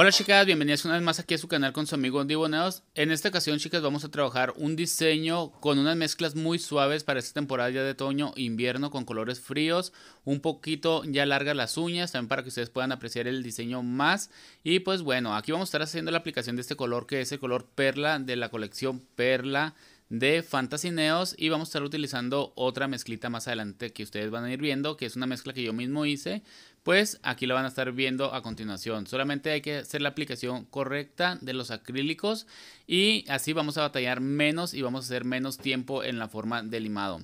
Hola chicas, bienvenidas una vez más aquí a su canal con su amigo Diboneos. En esta ocasión chicas vamos a trabajar un diseño con unas mezclas muy suaves para esta temporada ya de otoño invierno con colores fríos, un poquito ya largas las uñas también para que ustedes puedan apreciar el diseño más. Y pues bueno, aquí vamos a estar haciendo la aplicación de este color que es el color perla de la colección perla de Fantasy Neos y vamos a estar utilizando otra mezclita más adelante que ustedes van a ir viendo que es una mezcla que yo mismo hice pues aquí la van a estar viendo a continuación solamente hay que hacer la aplicación correcta de los acrílicos y así vamos a batallar menos y vamos a hacer menos tiempo en la forma de limado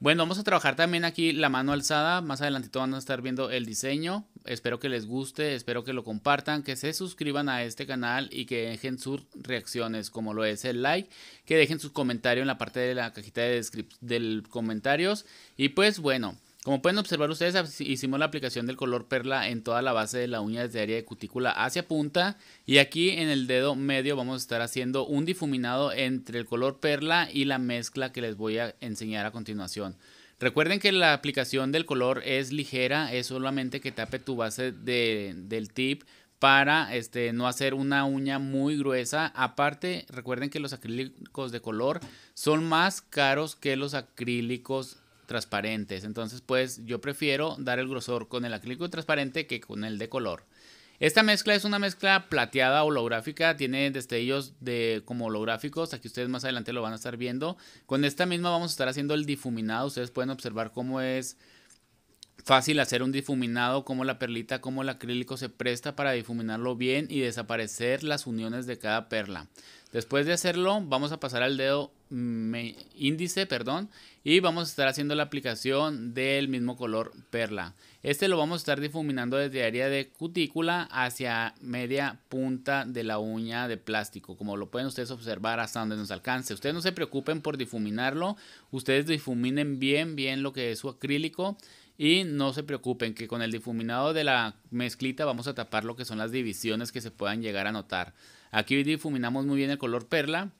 bueno, vamos a trabajar también aquí la mano alzada. Más adelantito van a estar viendo el diseño. Espero que les guste, espero que lo compartan, que se suscriban a este canal y que dejen sus reacciones, como lo es el like, que dejen sus comentarios en la parte de la cajita de del comentarios. Y pues bueno, como pueden observar ustedes, hicimos la aplicación del color perla en toda la base de la uña desde área de cutícula hacia punta. Y aquí en el dedo medio vamos a estar haciendo un difuminado entre el color perla y la mezcla que les voy a enseñar a continuación. Recuerden que la aplicación del color es ligera, es solamente que tape tu base del tip para este, no hacer una uña muy gruesa. Aparte, recuerden que los acrílicos de color son más caros que los acrílicos transparentes. Entonces, pues yo prefiero dar el grosor con el acrílico transparente que con el de color. Esta mezcla es una mezcla plateada holográfica, tiene destellos de como holográficos, aquí ustedes más adelante lo van a estar viendo. Con esta misma vamos a estar haciendo el difuminado, ustedes pueden observar cómo es fácil hacer un difuminado, cómo la perlita, cómo el acrílico se presta para difuminarlo bien y desaparecer las uniones de cada perla. Después de hacerlo, vamos a pasar al dedo índice, perdón, y vamos a estar haciendo la aplicación del mismo color perla. Este lo vamos a estar difuminando desde área de cutícula hacia media punta de la uña de plástico, como lo pueden ustedes observar hasta donde nos alcance. Ustedes no se preocupen por difuminarlo, ustedes difuminen bien, bien lo que es su acrílico. Y no se preocupen que con el difuminado de la mezclita vamos a tapar lo que son las divisiones que se puedan llegar a notar. Aquí difuminamos muy bien el color perla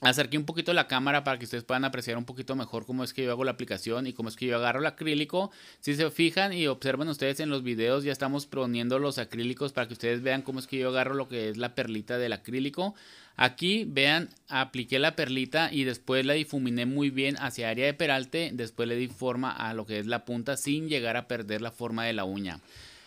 acerqué un poquito la cámara para que ustedes puedan apreciar un poquito mejor cómo es que yo hago la aplicación y cómo es que yo agarro el acrílico. Si se fijan y observan ustedes en los videos, ya estamos poniendo los acrílicos para que ustedes vean cómo es que yo agarro lo que es la perlita del acrílico. Aquí vean, apliqué la perlita y después la difuminé muy bien hacia área de peralte, después le di forma a lo que es la punta sin llegar a perder la forma de la uña.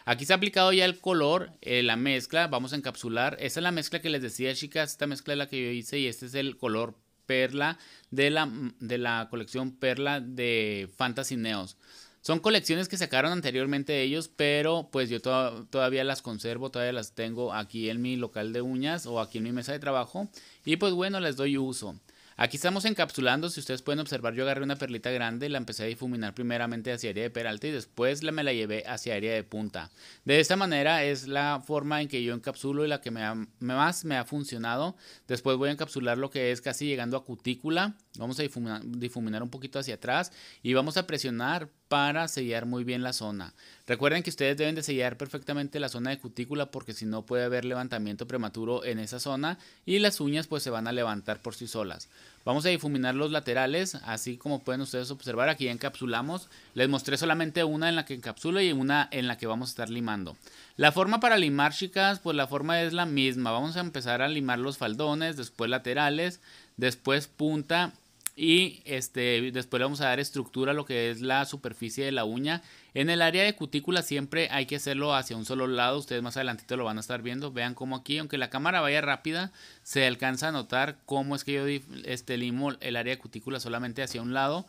Aquí se ha aplicado ya el color, eh, la mezcla, vamos a encapsular. Esa es la mezcla que les decía, chicas, esta mezcla es la que yo hice y este es el color perla de la, de la colección perla de Fantasy Neos. Son colecciones que sacaron anteriormente ellos, pero pues yo todavía las conservo, todavía las tengo aquí en mi local de uñas o aquí en mi mesa de trabajo. Y pues bueno, les doy uso. Aquí estamos encapsulando, si ustedes pueden observar, yo agarré una perlita grande, la empecé a difuminar primeramente hacia área de peralte y después me la llevé hacia área de punta. De esta manera es la forma en que yo encapsulo y la que más me ha funcionado. Después voy a encapsular lo que es casi llegando a cutícula. Vamos a difuminar un poquito hacia atrás y vamos a presionar para sellar muy bien la zona. Recuerden que ustedes deben de sellar perfectamente la zona de cutícula porque si no puede haber levantamiento prematuro en esa zona y las uñas pues se van a levantar por sí solas. Vamos a difuminar los laterales, así como pueden ustedes observar, aquí ya encapsulamos. Les mostré solamente una en la que encapsulo y una en la que vamos a estar limando. La forma para limar, chicas, pues la forma es la misma. Vamos a empezar a limar los faldones, después laterales, después punta y este, después le vamos a dar estructura a lo que es la superficie de la uña. En el área de cutícula siempre hay que hacerlo hacia un solo lado. Ustedes más adelantito lo van a estar viendo. Vean cómo aquí, aunque la cámara vaya rápida, se alcanza a notar cómo es que yo este, limo el área de cutícula solamente hacia un lado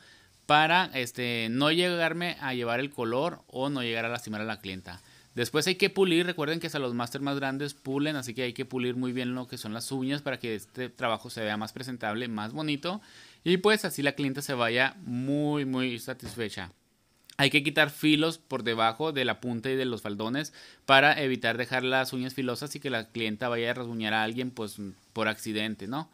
para este, no llegarme a llevar el color o no llegar a lastimar a la clienta. Después hay que pulir, recuerden que hasta los máster más grandes pulen, así que hay que pulir muy bien lo que son las uñas para que este trabajo se vea más presentable, más bonito. Y pues así la clienta se vaya muy muy satisfecha. Hay que quitar filos por debajo de la punta y de los faldones para evitar dejar las uñas filosas y que la clienta vaya a rasguñar a alguien pues por accidente, ¿no?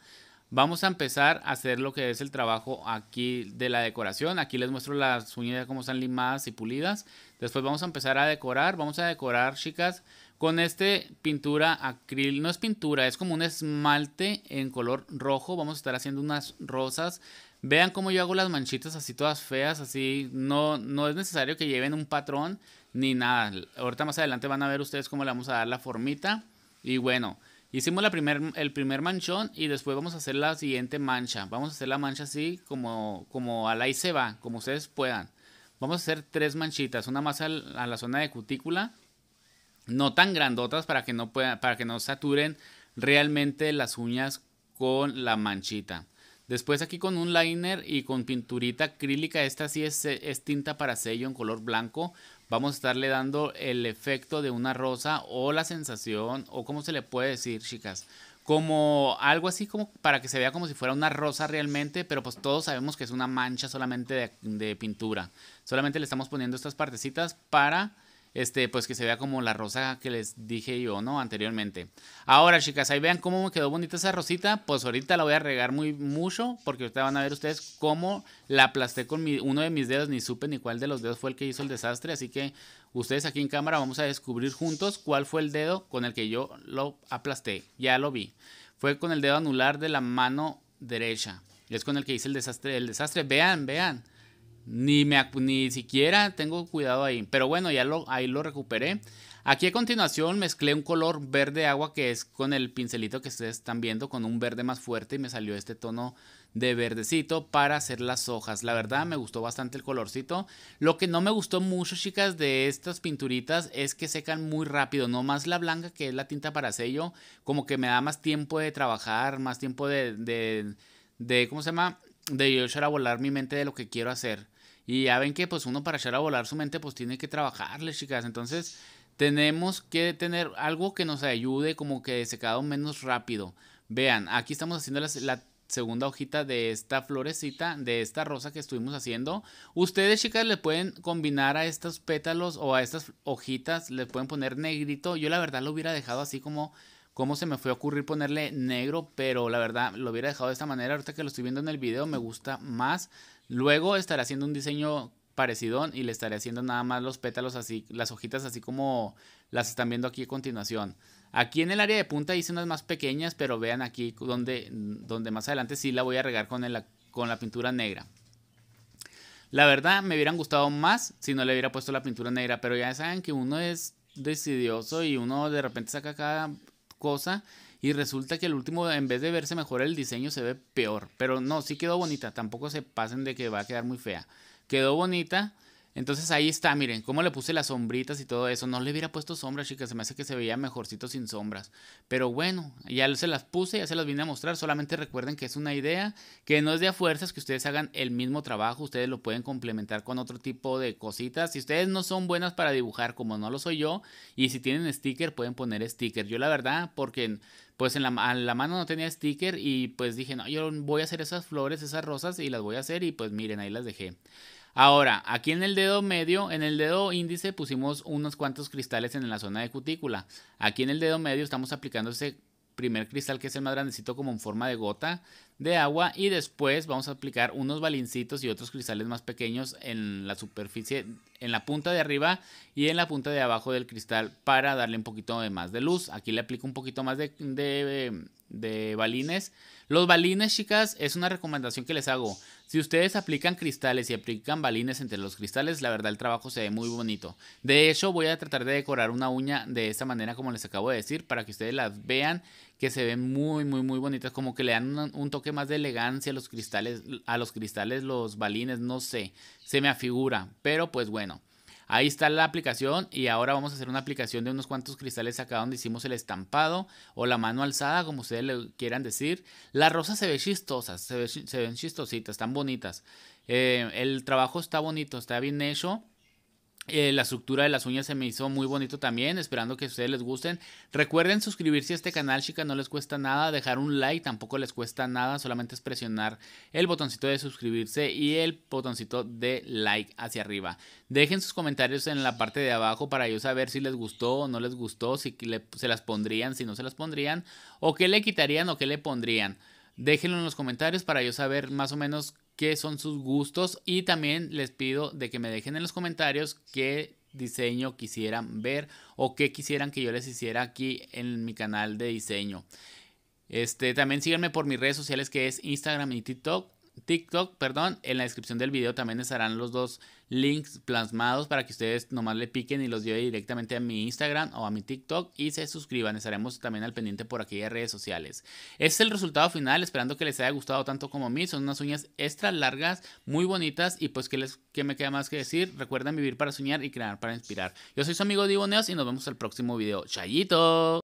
Vamos a empezar a hacer lo que es el trabajo aquí de la decoración. Aquí les muestro las uñas como están limadas y pulidas. Después vamos a empezar a decorar. Vamos a decorar, chicas, con este pintura acrílico. No es pintura, es como un esmalte en color rojo. Vamos a estar haciendo unas rosas. Vean cómo yo hago las manchitas así todas feas, así. No, no es necesario que lleven un patrón ni nada. Ahorita más adelante van a ver ustedes cómo le vamos a dar la formita. Y bueno, hicimos la primer, el primer manchón y después vamos a hacer la siguiente mancha. Vamos a hacer la mancha así como, como a la y se va, como ustedes puedan. Vamos a hacer tres manchitas, una más a la zona de cutícula, no tan grandotas para que no, pueda, para que no saturen realmente las uñas con la manchita. Después aquí con un liner y con pinturita acrílica, esta sí es, es, tinta para sello en color blanco. Vamos a estarle dando el efecto de una rosa o la sensación, o como se le puede decir, chicas, como algo así como para que se vea como si fuera una rosa realmente, pero pues todos sabemos que es una mancha solamente de, pintura. Solamente le estamos poniendo estas partecitas para este, pues que se vea como la rosa que les dije yo, ¿no? Anteriormente. Ahora, chicas, ahí vean cómo me quedó bonita esa rosita. Pues ahorita la voy a regar muy mucho, porque ahorita van a ver ustedes cómo la aplasté con uno de mis dedos, ni supe ni cuál de los dedos fue el que hizo el desastre. Así que ustedes aquí en cámara vamos a descubrir juntos cuál fue el dedo con el que yo lo aplasté. Ya lo vi. Fue con el dedo anular de la mano derecha. Es con el que hice el desastre. El desastre, vean, vean. Ni, me, ni siquiera tengo cuidado ahí. Pero bueno, ya lo, ahí lo recuperé. Aquí a continuación mezclé un color verde agua que es con el pincelito que ustedes están viendo con un verde más fuerte y me salió este tono de verdecito para hacer las hojas. La verdad me gustó bastante el colorcito. Lo que no me gustó mucho chicas de estas pinturitas es que secan muy rápido. No más la blanca que es la tinta para sello como que me da más tiempo de trabajar, más tiempo de, de, de ¿cómo se llama? De yo echar a volar mi mente de lo que quiero hacer. Y ya ven que pues uno para echar a volar su mente pues tiene que trabajarle, chicas. Entonces tenemos que tener algo que nos ayude como que secado menos rápido. Vean, aquí estamos haciendo la, segunda hojita de esta florecita, de esta rosa que estuvimos haciendo. Ustedes, chicas, le pueden combinar a estos pétalos o a estas hojitas, le pueden poner negrito. Yo la verdad lo hubiera dejado así como, como se me fue a ocurrir ponerle negro, pero la verdad lo hubiera dejado de esta manera. Ahorita que lo estoy viendo en el video me gusta más. Luego estaré haciendo un diseño parecido y le estaré haciendo nada más los pétalos así, las hojitas así como las están viendo aquí a continuación. Aquí en el área de punta hice unas más pequeñas, pero vean aquí donde, donde más adelante sí la voy a regar con, el, con la pintura negra. La verdad me hubieran gustado más si no le hubiera puesto la pintura negra, pero ya saben que uno es decidioso y uno de repente saca cada cosa y resulta que el último, en vez de verse mejor el diseño, se ve peor. Pero no, sí quedó bonita. Tampoco se pasen de que va a quedar muy fea. Quedó bonita. Entonces ahí está, miren, cómo le puse las sombritas y todo eso. No le hubiera puesto sombras, chicas, se me hace que se veía mejorcito sin sombras. Pero bueno, ya se las puse, ya se las vine a mostrar. Solamente recuerden que es una idea, que no es de a fuerzas que ustedes hagan el mismo trabajo. Ustedes lo pueden complementar con otro tipo de cositas. Si ustedes no son buenas para dibujar, como no lo soy yo, y si tienen sticker, pueden poner sticker. Yo la verdad, porque pues en la, mano no tenía sticker y pues dije, no, yo voy a hacer esas flores, esas rosas y las voy a hacer y pues miren, ahí las dejé. Ahora, aquí en el dedo medio, en el dedo índice pusimos unos cuantos cristales en la zona de cutícula. Aquí en el dedo medio estamos aplicando ese primer cristal que es el más grandecito como en forma de gota de agua y después vamos a aplicar unos balincitos y otros cristales más pequeños en la superficie, en la punta de arriba y en la punta de abajo del cristal para darle un poquito de más de luz. Aquí le aplico un poquito más de, de, de balines. Los balines, chicas, es una recomendación que les hago. Si ustedes aplican cristales y aplican balines entre los cristales, la verdad el trabajo se ve muy bonito. De hecho, voy a tratar de decorar una uña de esta manera como les acabo de decir, para que ustedes las vean, que se ven muy, muy, muy bonitas, como que le dan un, toque más de elegancia a los cristales, a los cristales, los balines, no sé, se me afigura, pero pues bueno. Ahí está la aplicación y ahora vamos a hacer una aplicación de unos cuantos cristales acá donde hicimos el estampado o la mano alzada, como ustedes le quieran decir. Las rosas se ven chistosas, se, ven chistositas, están bonitas. Eh, el trabajo está bonito, está bien hecho. Eh, la estructura de las uñas se me hizo muy bonito también, esperando que a ustedes les gusten. Recuerden suscribirse a este canal, chicas, no les cuesta nada. Dejar un like tampoco les cuesta nada, solamente es presionar el botoncito de suscribirse y el botoncito de like hacia arriba. Dejen sus comentarios en la parte de abajo para yo saber si les gustó o no les gustó, si se las pondrían, si no se las pondrían, o qué le quitarían o qué le pondrían. Déjenlo en los comentarios para yo saber más o menos qué son sus gustos y también les pido de que me dejen en los comentarios qué diseño quisieran ver o qué quisieran que yo les hiciera aquí en mi canal de diseño. Este, también síganme por mis redes sociales que es Instagram y TikTok. TikTok, perdón. En la descripción del video también estarán los dos links plasmados para que ustedes nomás le piquen y los lleve directamente a mi Instagram o a mi TikTok y se suscriban. Estaremos también al pendiente por aquellas redes sociales. Este es el resultado final, esperando que les haya gustado tanto como a mí. Son unas uñas extra largas, muy bonitas y pues que les me queda más que decir. Recuerden vivir para soñar y crear para inspirar. Yo soy su amigo Divoneos y nos vemos el próximo video. Chayito.